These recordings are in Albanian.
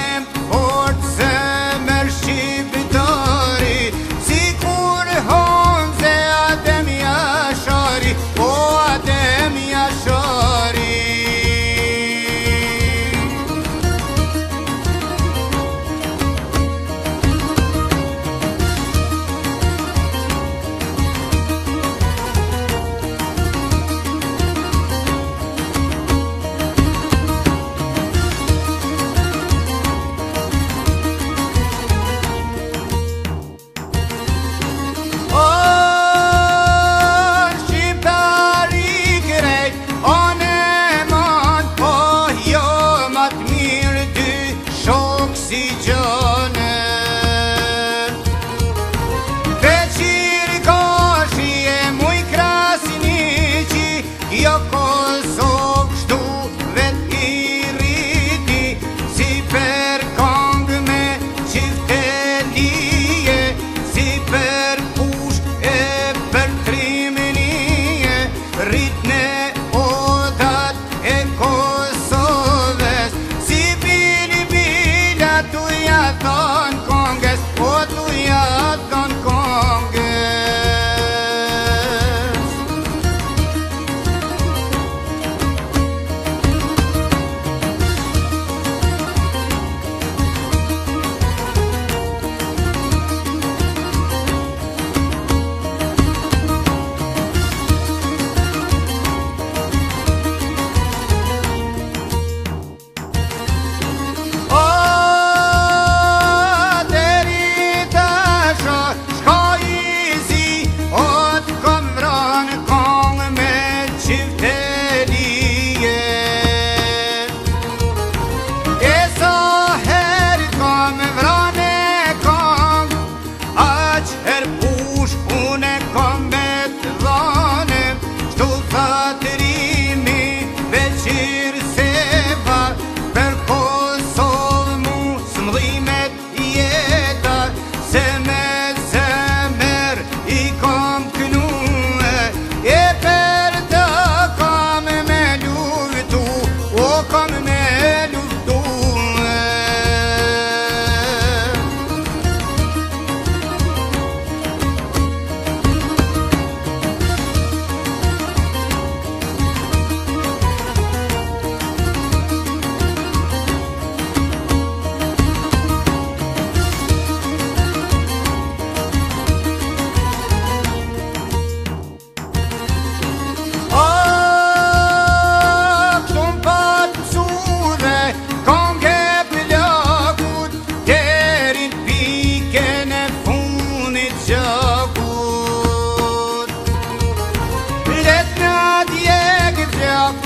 time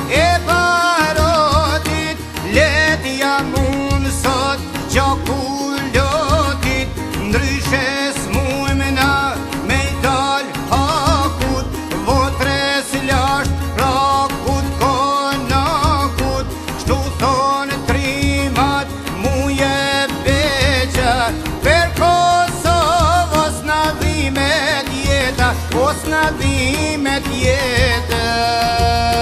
e parodit Letja mund sot që ku lëkit Ndryshes muj me na me dal hakut Votre si lash prakut konakut Shtu thonë trimat muje e beqa Per Kosovë os në dhimet tjeta Os në dhimet tjeta